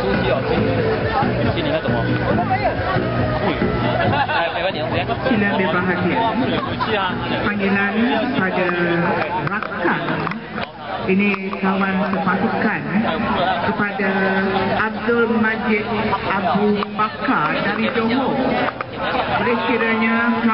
书记哦，今年怎么？哎，没问题，没问题。 Sila berbahagia. 武器啊， Panggilan pada rakan ini kawan sepasukan kepada Abdul Majid Abu Bakar dari Johor. Oleh kiranya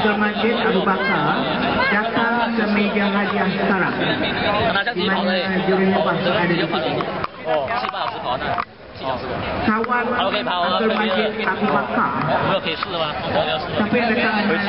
Ketua Masjid Abu Bakar datang ke meja hadiah sekarang. Di mana juri lepas ada di sini. Kawan Ketua Masjid Abu Bakar. Oh, Sampai lah. datang